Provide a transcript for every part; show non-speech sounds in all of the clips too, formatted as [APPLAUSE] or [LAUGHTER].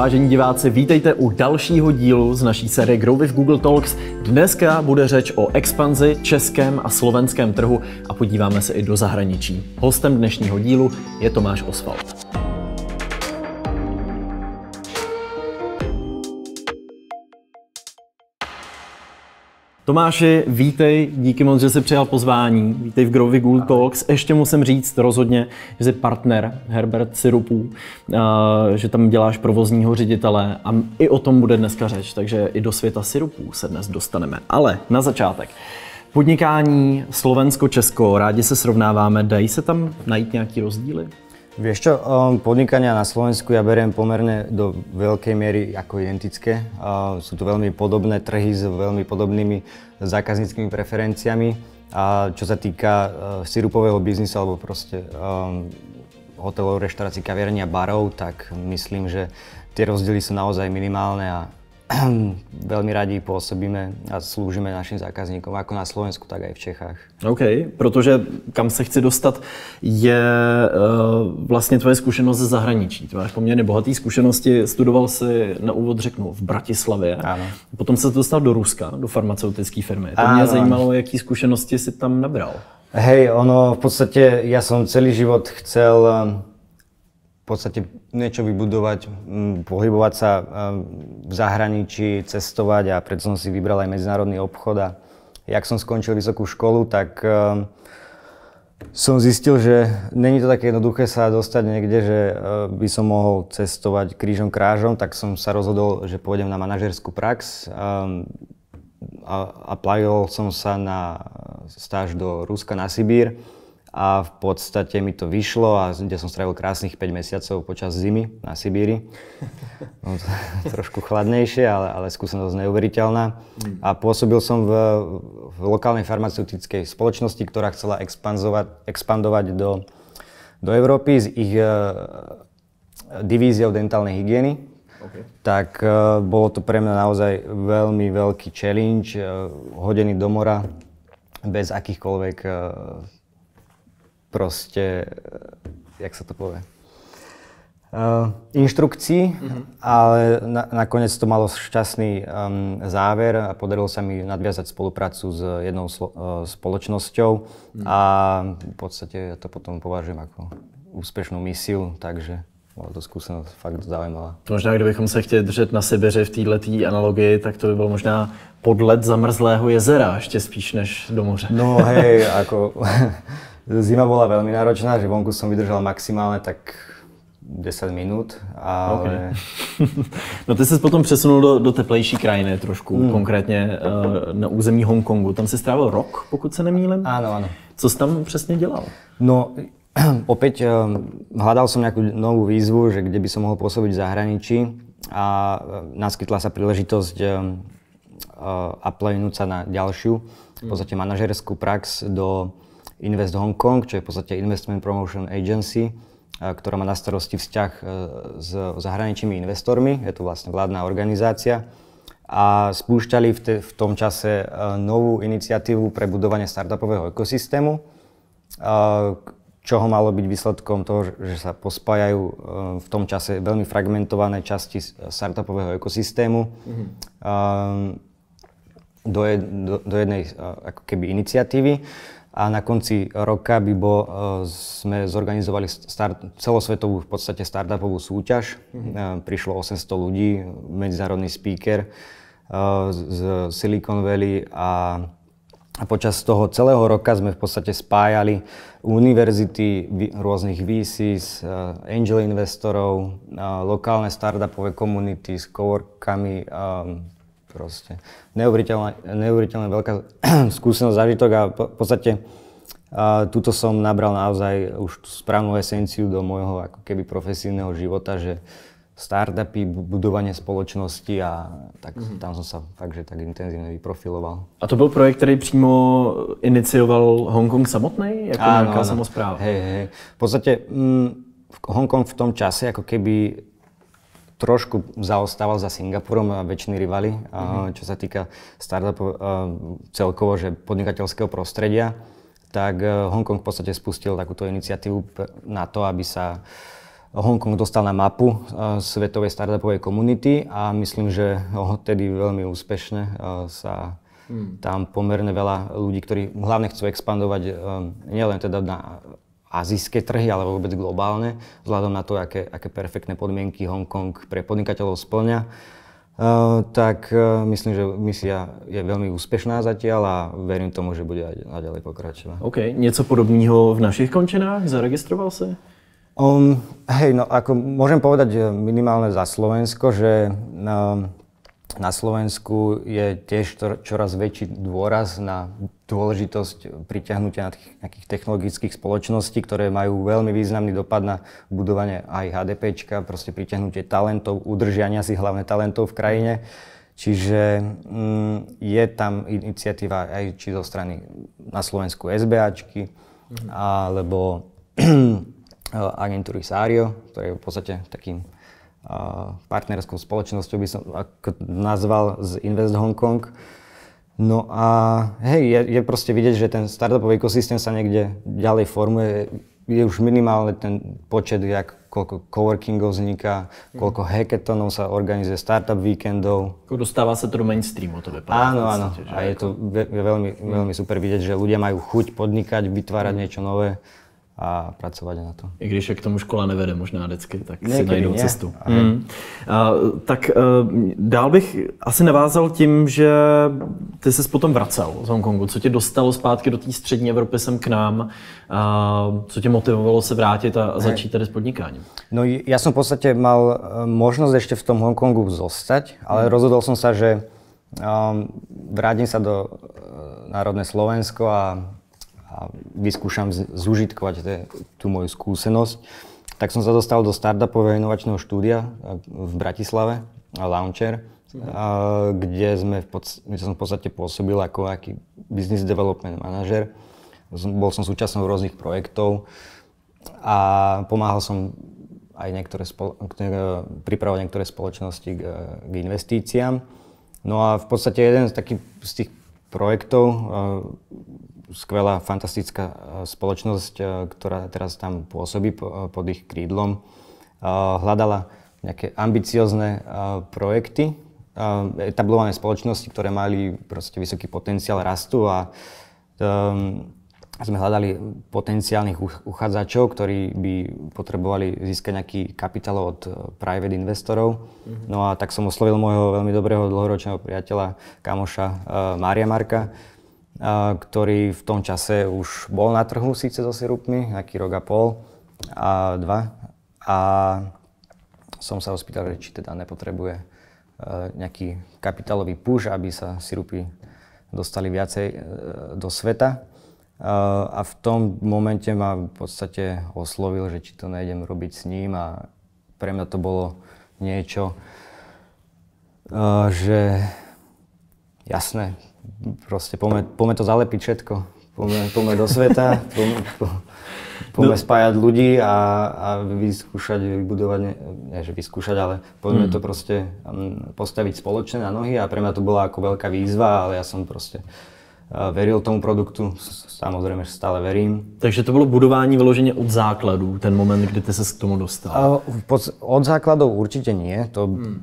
Vážení diváci, vítejte u dalšího dílu z naší série Grow with Google Talks. Dneska bude řeč o expanzi českém a slovenském trhu a podíváme se i do zahraničí. Hostem dnešního dílu je Tomáš Oswald. Tomáši, vítej, díky moc, že jsi přijal pozvání. Vítej v Grovy Google Talks. Ještě musím říct rozhodně, že jsi partner Herbert Sirupů, že tam děláš provozního ředitele a i o tom bude dneska řeč, takže i do světa sirupů se dnes dostaneme. Ale na začátek. Podnikání Slovensko-Česko, rádi se srovnáváme, dají se tam najít nějaký rozdíly? Vieš čo, um, podnikania na Slovensku ja beriem pomerne do veľkej miery ako identické. Uh, sú to veľmi podobné trhy s veľmi podobnými zákazníckými preferenciami. A čo sa týka uh, sirupového biznisu alebo proste um, hotelov, reštaurácií, kaviarní a barov, tak myslím, že tie rozdiely sú naozaj minimálne a [CLEARS THROAT] veľmi radi pôsobíme a slúžime našim zákazníkom, ako na Slovensku, tak aj v Čechách. OK, protože kam se chci dostat, je uh, vlastně tvoje zkušenost ze zahraničí. Ty máš poměrně bohaté zkušenosti, studoval si na úvod řeknu v Bratislavě, ano. potom se dostal do Ruska, do farmaceutické firmy. To ano. mě zajímalo, jaký zkušenosti si tam nabral. Hej, ono v podstate, ja som celý život chcel podstate niečo vybudovať, pohybovať sa v zahraničí, cestovať a preto som si vybral aj medzinárodný obchod a jak som skončil vysokú školu, tak som zistil, že není to také jednoduché sa dostať niekde, že by som mohol cestovať krížom krážom, tak som sa rozhodol, že pôjdem na manažerskú prax a aplyol som sa na stáž do Ruska na Sibír a v podstate mi to vyšlo a kde som strávil krásnych 5 mesiacov počas zimy na Sibíri. [LAUGHS] No, [LAUGHS] trošku chladnejšie, ale, ale skúsenosť neuveriteľná. Mm. A pôsobil som v, v lokálnej farmaceutickej spoločnosti, ktorá chcela expandovať do, do Európy s ich uh, divíziou dentálnej hygieny. Okay. Tak uh, bolo to pre mňa naozaj veľmi veľký challenge, uh, hodený do mora bez akýchkoľvek uh, proste, eh, jak sa to povie, uh, inštrukcií, mm-hmm. ale na, nakoniec to malo šťastný um, záver a podarilo sa mi nadviazať spoluprácu s jednou slo, uh, spoločnosťou mm-hmm. a v podstate ja to potom považujem ako úspešnú misiu, takže bola to skúsenosť fakt zaujímavá. Možná, kdybychom se chtěli držet na Sibiři v této analogii, tak to by bylo možná podlet zamrzlého jezera, ještě spíš než do moře. No hej, [LAUGHS] ako Zima bola veľmi náročná, že vonku som vydržal maximálne tak 10 minut, ale... Okay. [LAUGHS] no ty se potom přesunul do, do teplejší krajiny trošku, mm. konkrétně uh, na území Hongkongu. Tam si strávil rok, pokud se nemýlim? Áno, áno. Co jsi tam přesně dělal? No, opäť hľadal som nejakú novú výzvu, že kde by som mohol pôsobiť v zahraničí a naskytla sa príležitosť um, uh, sa na ďalšiu, v podstate manažerskú prax do Invest Hong Kong, čo je v podstate Investment Promotion Agency, ktorá má na starosti vzťah e, s zahraničnými investormi. Je to vlastne vládna organizácia. A spúšťali v, te, v tom čase e, novú iniciatívu pre budovanie startupového ekosystému, e, čoho malo byť výsledkom toho, že sa pospájajú v tom čase veľmi fragmentované časti startupového ekosystému mm-hmm. do, jed, do, do jednej ako keby iniciatívy a na konci roka by bo, uh, sme zorganizovali start, celosvetovú v podstate startupovú súťaž. Mm-hmm. Prišlo 800 ľudí, medzinárodný speaker uh, z Silicon Valley a, a počas toho celého roka sme v podstate spájali univerzity, rôznych VCs, angel investorov, lokálne startupové komunity s coworkami, proste neuveriteľne, neuveriteľne veľká [CLEARS THROAT] skúsenosť, zážitok a v podstate a tuto som nabral naozaj už tú správnu esenciu do môjho ako keby profesívneho života, že startupy, budovanie spoločnosti a tak mm-hmm. tam som sa fakt, že tak intenzívne vyprofiloval. A to byl projekt, který přímo inicioval Hongkong samotný, jako áno, nejaká samozpráva? Hej, hej. V podstate mm, Hongkong v tom čase ako keby trošku zaostával za Singapurom a väčšiny rivali, mm-hmm. čo sa týka startupov celkovo, že podnikateľského prostredia, tak e, Hongkong v podstate spustil takúto iniciatívu na to, aby sa Hongkong dostal na mapu svetovej startupovej komunity a myslím, že odtedy veľmi úspešne sa hmm. tam pomerne veľa ľudí, ktorí hlavne chcú expandovať nielen teda na azijské trhy, ale vôbec globálne, vzhľadom na to, aké, aké perfektné podmienky Hongkong pre podnikateľov splňa. Uh, tak uh, myslím, že misia je veľmi úspešná zatiaľ a verím tomu, že bude aj naďalej pokračovať. OK. Něco podobného v našich končinách? Zaregistroval si? Um, hej, no ako môžem povedať minimálne za Slovensko, že um, na Slovensku je tiež čoraz väčší dôraz na dôležitosť priťahnutia nejakých technologických spoločností, ktoré majú veľmi významný dopad na budovanie aj HDP, proste priťahnutie talentov, udržiania si hlavne talentov v krajine. Čiže mm, je tam iniciatíva aj či zo strany na Slovensku SBAčky, mm-hmm. alebo [CLEARS THROAT] agentúry Sario, ktoré je v podstate takým partnerskou spoločnosťou by som ako nazval z Invest Hong Kong. No a hej, je, je proste vidieť, že ten startupový ekosystém sa niekde ďalej formuje. Je už minimálne ten počet, jak, koľko coworkingov vzniká, koľko hackathonov sa organizuje, startup víkendov. Dostáva sa to do mainstreamu, to vypadá. Áno, áno. A je to veľmi, veľmi super vidieť, že ľudia majú chuť podnikať, vytvárať mm. niečo nové a pracovat na to. I když je k tomu škola nevede možná vždycky, tak Někdy si najdou ne. cestu. Hmm. A, tak uh, dál bych asi navázal tím, že ty jsi potom vracel z Hongkongu. Co tě dostalo zpátky do té střední Evropy sem k nám? A co tě motivovalo se vrátit a začít tady s podnikáním? No ja som v podstate mal e, možnosť ešte v tom Hongkongu zostať, ale hmm. rozhodol som sa, že um, vrátim sa do uh, Národné Slovensko a a vyskúšam zužitkovať tú moju skúsenosť. Tak som sa dostal do startupového inovačného štúdia v Bratislave, Launcher, a, kde, sme v pod, kde som v podstate pôsobil ako aký business development manažer. Bol som súčasťou rôznych projektov a pomáhal som aj niektoré spolo- pripravovať niektoré spoločnosti k, k investíciám. No a v podstate jeden z takých z tých projektov skvelá, fantastická e, spoločnosť, e, ktorá teraz tam pôsobí pod ich krídlom, e, hľadala nejaké ambiciozne projekty, etablované spoločnosti, ktoré mali proste vysoký potenciál rastu a sme hľadali potenciálnych uchádzačov, ktorí by potrebovali získať nejaký kapitál od private investorov. Mm-hmm. No a tak som oslovil môjho veľmi dobrého dlhoročného priateľa, kamoša uh, Mária Marka, ktorý v tom čase už bol na trhu síce so sirupmi, nejaký rok a pol a dva. A som sa ho spýtal, či teda nepotrebuje e, nejaký kapitálový push, aby sa sirupy dostali viacej e, do sveta. E, a v tom momente ma v podstate oslovil, že či to nejdem robiť s ním a pre mňa to bolo niečo, že jasné, proste poďme, poďme to zalepiť všetko. Poďme, poďme do sveta, poďme, po, poďme no. spájať ľudí a, a vyskúšať, vybudovať, nie, nie že vyskúšať, ale poďme hmm. to proste um, postaviť spoločne na nohy a pre mňa to bola ako veľká výzva, ale ja som proste uh, veril tomu produktu, samozrejme, že stále verím. Takže to bylo budování vyloženě od základů, ten moment, kdy ty se k tomu dostal? Uh, od základov určite nie. To, hmm.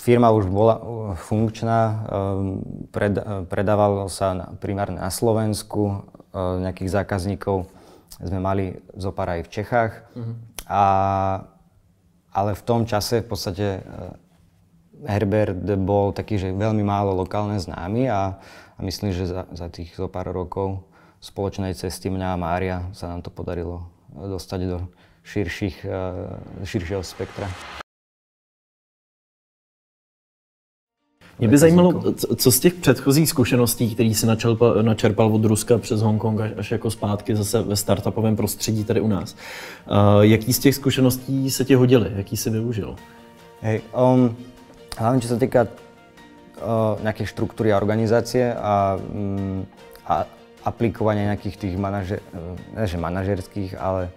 Firma už bola uh, funkčná, um, uh, predávalo sa primárne na Slovensku, uh, nejakých zákazníkov sme mali zopár aj v Čechách. Uh-huh. A, ale v tom čase v podstate Herbert bol taký, že veľmi málo lokálne známy a, a myslím, že za, za tých zo pár rokov spoločnej cesty mňa a Mária sa nám to podarilo dostať do širších, širšieho spektra. Mě by zajímalo, co z těch předchozích zkušeností, které jsi načerpal, načerpal od Ruska přes Hongkong až jako zpátky zase ve startupovém prostředí tady u nás, uh, jaký z těch zkušeností se ti hodily, jaký jsi využil? Hej, um, hlavne čo sa týka uh, nejakej štruktúry a organizácie a, um, a aplikovania nejakých tých manažer, ne, že manažerských, ale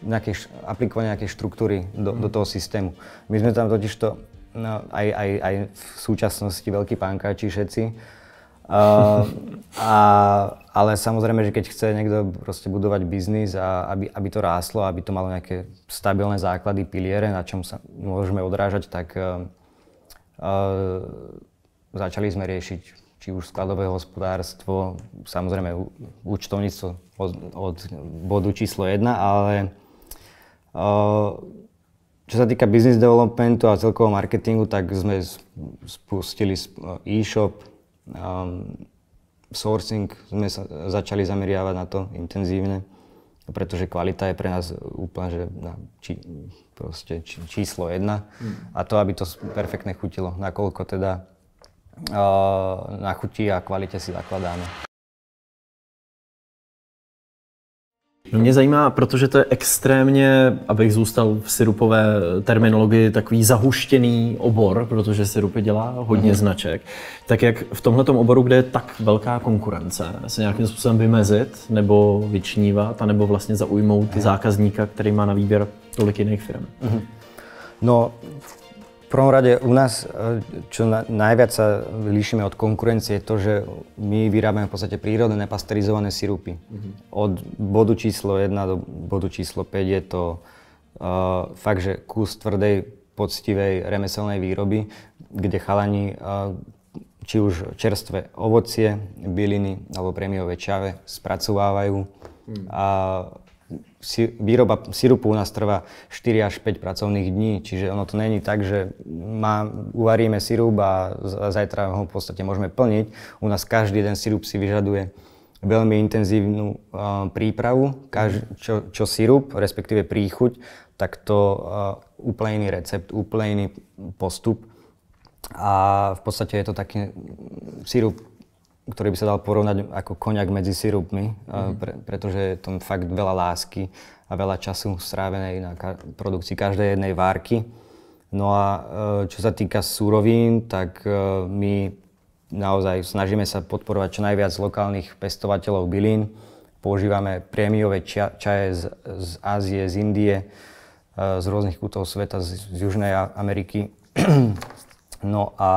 nejaké, aplikovania nejakej štruktúry do, mm. do toho systému. My sme tam totiž to no, aj, aj, aj v súčasnosti veľkí pánkači všetci. [LAUGHS] Uh, a, ale samozrejme, že keď chce niekto proste budovať biznis a aby, aby to rástlo, aby to malo nejaké stabilné základy, piliere, na čom sa môžeme odrážať, tak uh, uh, začali sme riešiť či už skladové hospodárstvo, samozrejme účtovníctvo od, od bodu číslo 1, ale uh, čo sa týka business developmentu a celkovo marketingu, tak sme spustili e-shop, um, sourcing sme sa začali zameriavať na to intenzívne, pretože kvalita je pre nás úplne že na či, proste či, číslo jedna. Mm. A to, aby to perfektne chutilo, nakoľko teda uh, na chuti a kvalite si zakladáme. Mě zajímá, protože to je extrémně, abych zůstal v sirupové terminologii, takový zahuštěný obor, protože sirupy dělá hodně mm. značek. Tak jak v tomhle oboru, kde je tak velká konkurence, se nějakým způsobem vymezit nebo vyčnívat, anebo vlastně zaujmout ty zákazníka, který má na výběr tolik jiných firm? Mm. No, prvom rade u nás, e, čo na, najviac sa líšime od konkurencie, je to, že my vyrábame v podstate prírodné nepasterizované sirupy. Mm-hmm. Od bodu číslo 1 do bodu číslo 5 je to uh, fakt, že kus tvrdej, poctivej remeselnej výroby, kde chalani uh, či už čerstvé ovocie, byliny alebo prémiové čave spracovávajú. Mm. A výroba sirupu u nás trvá 4 až 5 pracovných dní, čiže ono to není tak, že má, uvaríme sirup a zajtra ho v podstate môžeme plniť. U nás každý jeden sirup si vyžaduje veľmi intenzívnu uh, prípravu, Kaž, čo, čo sirup, respektíve príchuť, tak to uh, úplne iný recept, úplne iný postup. A v podstate je to taký sirup ktorý by sa dal porovnať ako koniak medzi sirupmi, mm. pre, pretože je tam fakt veľa lásky a veľa času strávenej na ka- produkcii každej jednej várky. No a e, čo sa týka súrovín, tak e, my naozaj snažíme sa podporovať čo najviac lokálnych pestovateľov bylín. Používame prémiové ča- čaje z, z Ázie, z Indie, e, z rôznych kútov sveta, z, z Južnej Ameriky. [CLEARS THROAT] no a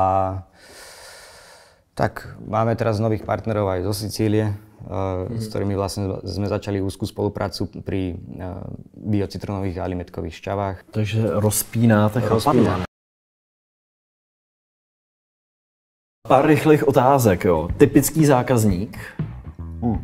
tak máme teraz nových partnerov aj zo Sicílie, mm-hmm. s ktorými vlastne sme začali úzkú spoluprácu pri uh, biocitronových a limetkových šťavách. Takže rozpínáte Rozpínáme. Pár rychlých otázek. Jo. Typický zákazník. Hmm.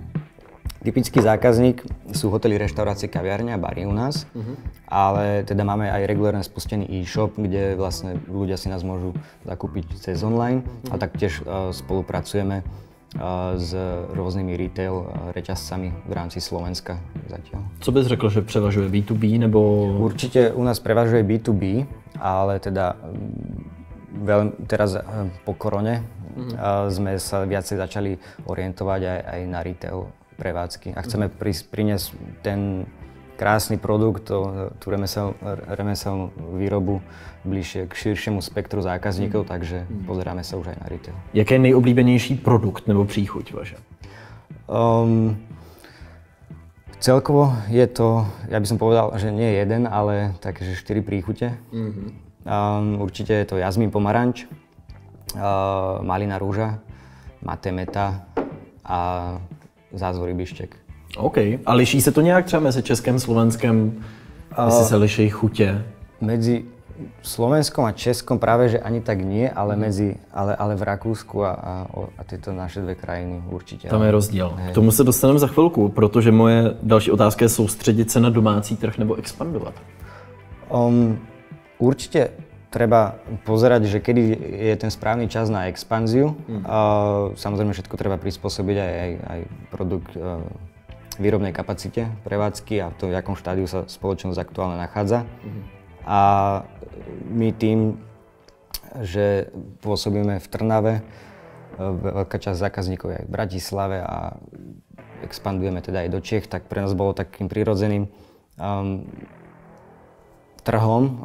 Typický zákazník sú hotely, reštaurácie, kaviarne a bary u nás, uh-huh. ale teda máme aj regulárne spustený e-shop, kde vlastne ľudia si nás môžu zakúpiť cez online uh-huh. a taktiež uh, spolupracujeme uh, s rôznymi retail reťazcami v rámci Slovenska zatiaľ. Co bys řekl, že převažuje B2B nebo... Určite u nás prevažuje B2B, ale teda mm, veľmi, teraz po korone uh-huh. sme sa viacej začali orientovať aj, aj na retail prevádzky a chceme priniesť ten krásny produkt, to, tú remesel, remeselnú výrobu bližšie k širšiemu spektru zákazníkov, mm. takže mm. pozeráme sa už aj na retail. Jaký je nejoblíbenější produkt nebo příchuť vaše? Um, celkovo je to, ja by som povedal, že nie jeden, ale takže štyri príchute. Mm-hmm. Um, určite je to jazmín pomaranč, uh, malina rúža, matemeta a zázvory bištěk. OK. A liší se to nějak třeba mezi Českem, Slovenskem? Jestli se liší chutě? Medzi Slovenskom a Českom práve, že ani tak nie, ale, mm. medzi, ale, ale v Rakúsku a, a, a tyto naše dvě krajiny určitě. Tam je rozdíl. Hej. K tomu se dostaneme za chvilku, protože moje další otázka je soustředit se na domácí trh nebo expandovat. Um, určite treba pozerať, že kedy je ten správny čas na expanziu. Mm. Samozrejme všetko treba prispôsobiť aj, aj, aj produkt uh, výrobnej kapacite prevádzky a to, v akom štádiu sa spoločnosť aktuálne nachádza. Mm. A my tým, že pôsobíme v Trnave, e, veľká časť zákazníkov je aj v Bratislave a expandujeme teda aj do Čech, tak pre nás bolo takým prirodzeným um, trhom,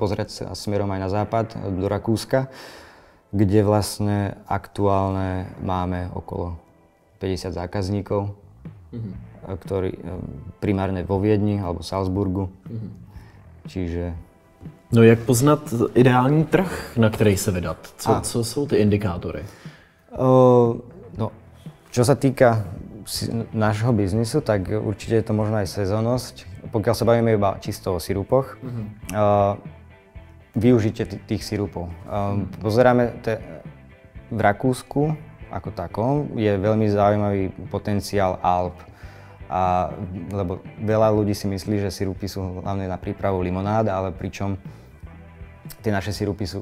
pozrieť sa smerom aj na západ, do Rakúska, kde vlastne aktuálne máme okolo 50 zákazníkov, mm-hmm. ktorí primárne vo Viedni alebo Salzburgu. Mm-hmm. Čiže... No jak poznat ideální trh, na který se vydat? Co, co jsou ty indikátory? Uh, Čo sa týka nášho biznisu, tak určite je to možno aj sezónnosť. Pokiaľ sa bavíme iba čisto o sirupoch, mm-hmm. uh, využitie t- tých sirupov. Uh, pozeráme te, v Rakúsku ako takom je veľmi zaujímavý potenciál Alp. A, lebo veľa ľudí si myslí, že sirupy sú hlavne na prípravu limonád, ale pričom tie naše sirupy sú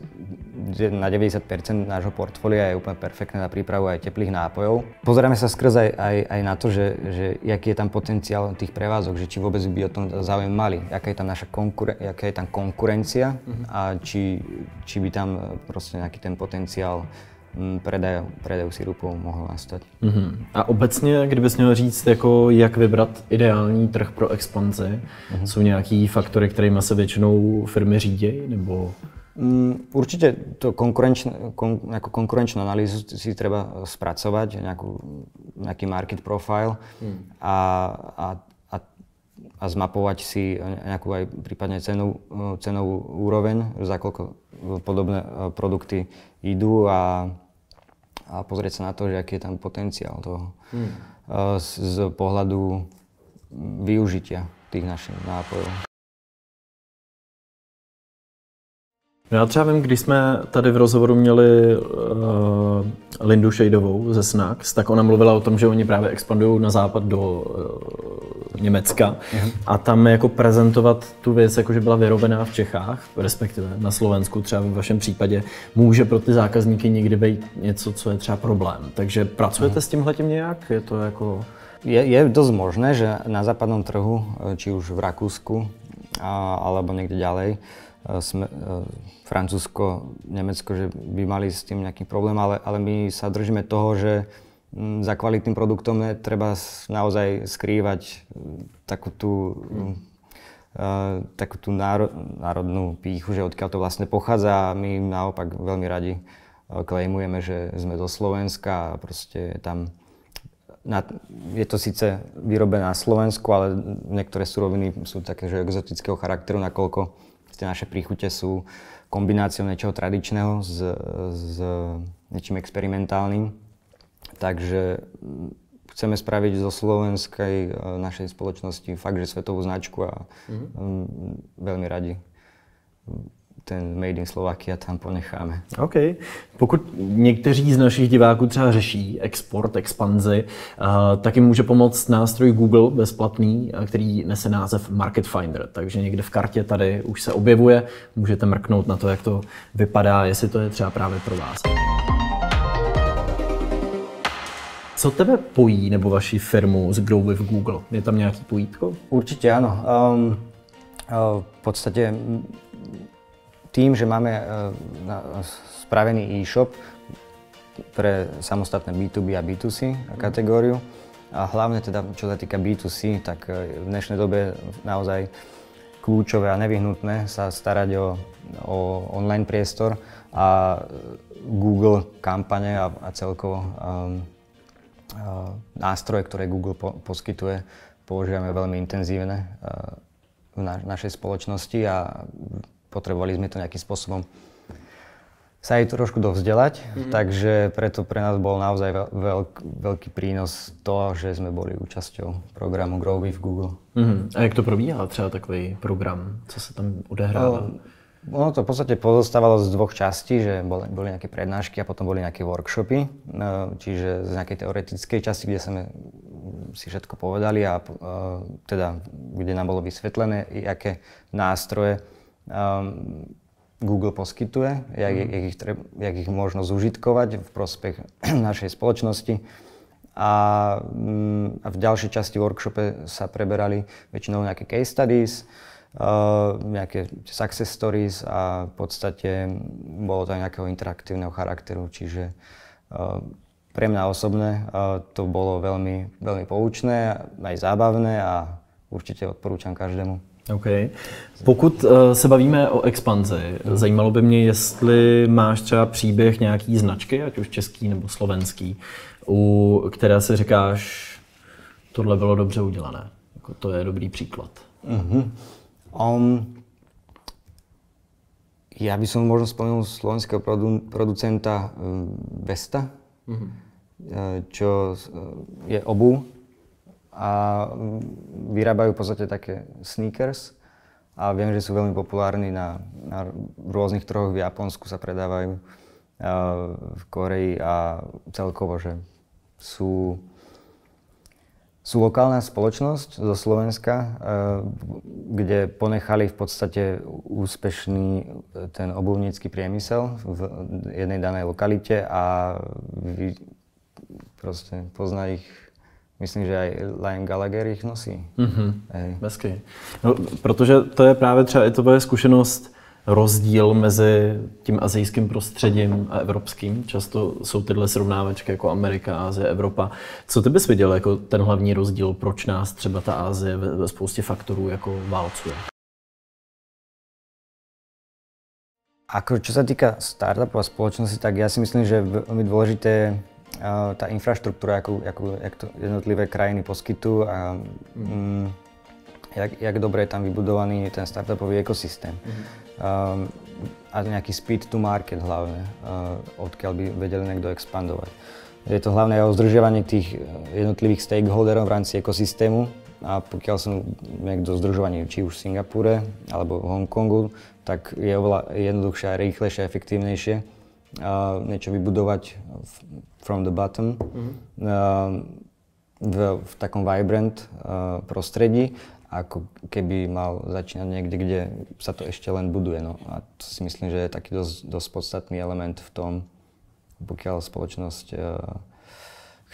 na 90% nášho portfólia je úplne perfektné na prípravu aj teplých nápojov. Pozeráme sa skrz aj, aj, aj na to, že, že aký je tam potenciál tých prevázok, že či vôbec by o tom záujem mali, aká je tam naša konkuren- aká je tam konkurencia mm-hmm. a či, či by tam proste nejaký ten potenciál predaju, predaju sirupů mohl nastať. Uh-huh. A obecně, kdybys měl říct, jako jak vybrat ideální trh pro expanzi, uh-huh. jsou nějaký faktory, kterými se většinou firmy řídí, nebo... Um, určite to konkurenčn, kon, ako konkurenčnú analýzu si treba spracovať, nejakú, nejaký market profile hmm. a, a, a, a zmapovať si nejakú aj prípadne cenu, cenovú úroveň, za koľko podobné produkty idú a a pozrieť sa na to, že aký je tam potenciál toho hmm. z, z pohľadu využitia tých našich nápojov. Já třeba vím, když jsme tady v rozhovoru měli uh, Lindu Šejdovou ze Snacks, tak ona mluvila o tom, že oni právě expandují na západ do uh, Německa a tam jako prezentovat tu věc, jako že byla vyrobená v Čechách, respektive na Slovensku třeba v vašem případě, může pro ty zákazníky někdy být něco, co je třeba problém. Takže pracujete uh-huh. s tímhle tím nějak? Je to jako... Je, je dosť možné, že na západnom trhu, či už v Rakúsku a, alebo niekde ďalej, sme, Francúzsko, Nemecko, že by mali s tým nejaký problém, ale, ale my sa držíme toho, že za kvalitným produktom treba naozaj skrývať mm, takú tú, uh, takú tú náro, národnú píchu, že odkiaľ to vlastne pochádza a my naopak veľmi radi klejmujeme, že sme zo Slovenska a proste tam na, je to síce vyrobené na Slovensku, ale niektoré suroviny sú také, že exotického charakteru, nakoľko tie naše príchute sú kombináciou niečoho tradičného s, s niečím experimentálnym. Takže mm, chceme spraviť zo slovenskej e, našej spoločnosti fakt, že svetovú značku a mm-hmm. veľmi radi ten Made in Slovakia tam ponecháme. OK. Pokud někteří z našich diváků třeba řeší export, expanzi, uh, tak jim může pomoct nástroj Google bezplatný, uh, který nese název Market Finder. Takže někde v kartě tady už se objevuje, můžete mrknout na to, jak to vypadá, jestli to je třeba právě pro vás. Co tebe pojí nebo vaši firmu s Grow with Google? Je tam nějaký pojítko? Určitě ano. Um, v podstatě tým, že máme e, spravený e-shop pre samostatné B2B a B2C kategóriu a hlavne teda, čo sa týka B2C, tak e, v dnešnej dobe naozaj kľúčové a nevyhnutné sa starať o, o online priestor a Google kampane a, a celkovo um, nástroje, ktoré Google po, poskytuje, používame veľmi intenzívne uh, v na, našej spoločnosti a potrebovali sme to nejakým spôsobom sa aj trošku dovzdelať, mm-hmm. takže preto pre nás bol naozaj veľk, veľký prínos to, že sme boli účasťou programu Grow with Google. Mm-hmm. A jak to probíhal třeba takový program? Co sa tam odehrávalo? No, ono to v podstate pozostávalo z dvoch častí, že boli, boli nejaké prednášky a potom boli nejaké workshopy, no, čiže z nejakej teoretickej časti, kde sme si všetko povedali a teda kde nám bolo vysvetlené, aké nástroje um, Google poskytuje, jak, mm. jak, ich treb, jak ich možno zužitkovať v prospech [CLEARS THROAT] našej spoločnosti. A, um, a v ďalšej časti workshope sa preberali väčšinou nejaké case studies, nejaké success stories a v podstate bolo to aj nejakého interaktívneho charakteru, čiže uh, pre mňa osobne uh, to bolo veľmi, veľmi poučné, aj zábavné a určite odporúčam každému. OK. Pokud uh, se bavíme o expanzi, hmm. zajímalo by mě, jestli máš třeba příběh nějaký značky, ať už český nebo slovenský, u které si říkáš, tohle bylo dobře udělané. Jako to je dobrý příklad. Mm-hmm. Um, ja by som možno spomenul slovenského produ- producenta um, Vesta, mm-hmm. čo je obu a vyrábajú v podstate také sneakers a viem, že sú veľmi populárni na, na rôznych trhoch v Japonsku sa predávajú v Koreji a celkovo, že sú, sú lokálna spoločnosť zo Slovenska, kde ponechali v podstate úspešný ten obuvnícky priemysel v jednej danej lokalite a vy, proste pozná ich Myslím, že aj Lion Gallagher ich nosí. Mm-hmm. Hezky. No, protože to je právě třeba i tvoje zkušenost, rozdíl mezi tím azijským prostředím a evropským. Často jsou tyhle srovnávačky jako Amerika, Asie, Evropa. Co ty bys viděl jako ten hlavní rozdíl, proč nás třeba ta Asie ve, ve spoustě faktorů jako válcuje? Ako, čo sa týka startupov a spoločnosti, tak ja si myslím, že je veľmi dôležité tá infraštruktúra, ako, ako, jak to jednotlivé krajiny poskytujú a mm, jak, jak dobre je tam vybudovaný ten startupový ekosystém. Mm-hmm. Um, a nejaký speed to market hlavne, uh, odkiaľ by vedeli niekto expandovať. Je to hlavne o združiavanie tých jednotlivých stakeholderov v rámci ekosystému a pokiaľ som niekto združovaní či už v Singapúre alebo v Hongkongu, tak je oveľa jednoduchšie, rýchlejšie a efektívnejšie uh, niečo vybudovať from the bottom mm-hmm. uh, v, v takom vibrant uh, prostredí, ako keby mal začínať niekde, kde sa to ešte len buduje. No. A to si myslím, že je taký dosť, dosť podstatný element v tom, pokiaľ spoločnosť uh,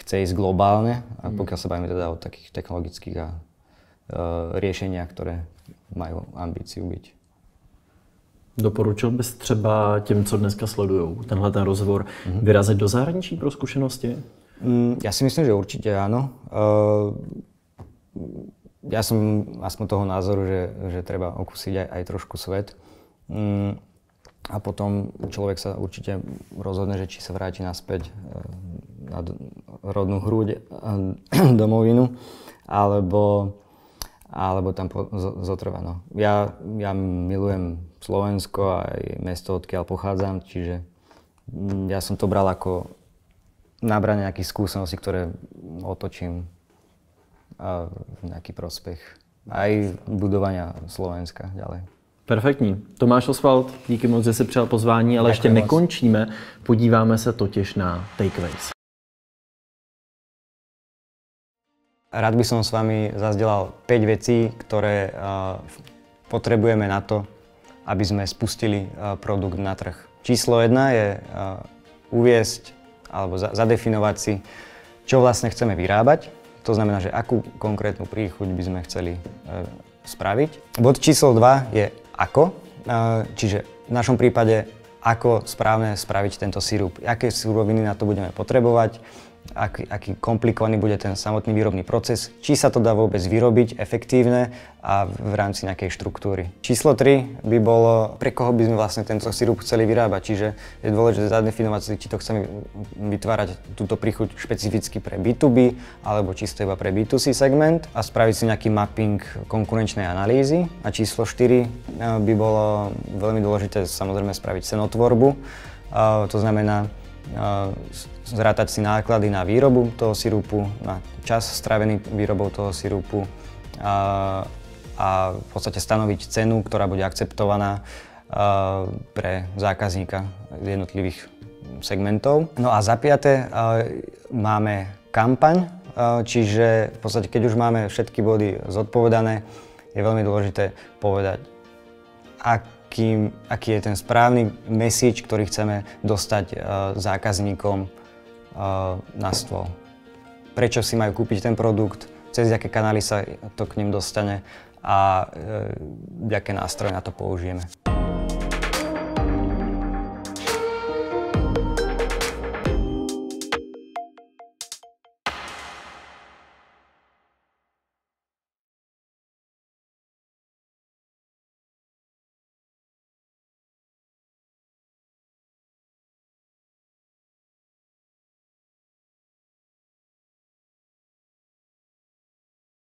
chce ísť globálne, a mhm. pokiaľ sa bavíme teda o takých technologických a, uh, riešeniach, ktoré majú ambíciu byť. Doporučil bys třeba těm, co dneska sledují tenhle ten rozhovor, mm-hmm. vyrazit do zahraničí pro zkušenosti? Mm, ja si myslím, že určite áno. Uh, ja som aspoň toho názoru, že, že treba okúsiť aj, aj trošku svet. Mm, a potom človek sa určite rozhodne, že či sa vráti naspäť na rodnú hrúď, [CLEARS THROAT] domovinu, alebo alebo tam po, zotrvá. No. Ja, ja milujem Slovensko a aj mesto, odkiaľ pochádzam, čiže mm, ja som to bral ako nabranie nejakých skúseností, ktoré otočím a nejaký prospech aj budovania Slovenska ďalej. Perfektní. Tomáš Oswald, díky moc, že jsi přijal pozvání, ale Děkuji ještě nekončíme. Podíváme se totiž na takeaways. Rád by som s vami zazdelal 5 vecí, ktoré potrebujeme na to, aby sme spustili produkt na trh. Číslo 1 je uviesť alebo zadefinovať si, čo vlastne chceme vyrábať. To znamená, že akú konkrétnu príchuť by sme chceli e, spraviť. Bod číslo 2 je ako, čiže v našom prípade ako správne spraviť tento sirup, aké suroviny na to budeme potrebovať, aký, aký komplikovaný bude ten samotný výrobný proces, či sa to dá vôbec vyrobiť efektívne a v rámci nejakej štruktúry. Číslo 3 by bolo, pre koho by sme vlastne tento sirup chceli vyrábať, čiže je dôležité zadefinovať či to chceme vytvárať túto príchuť špecificky pre B2B alebo čisto iba pre B2C segment a spraviť si nejaký mapping konkurenčnej analýzy. A číslo 4 eh, by bolo veľmi dôležité samozrejme spraviť cenotvorbu, to znamená zrátať si náklady na výrobu toho sirupu, na čas strávený výrobou toho sirupu a, a v podstate stanoviť cenu, ktorá bude akceptovaná pre zákazníka jednotlivých segmentov. No a za piaté máme kampaň, čiže v podstate keď už máme všetky body zodpovedané, je veľmi dôležité povedať, ak aký, aký je ten správny message, ktorý chceme dostať zákazníkom na stôl. Prečo si majú kúpiť ten produkt, cez aké kanály sa to k ním dostane a uh, aké nástroje na to použijeme.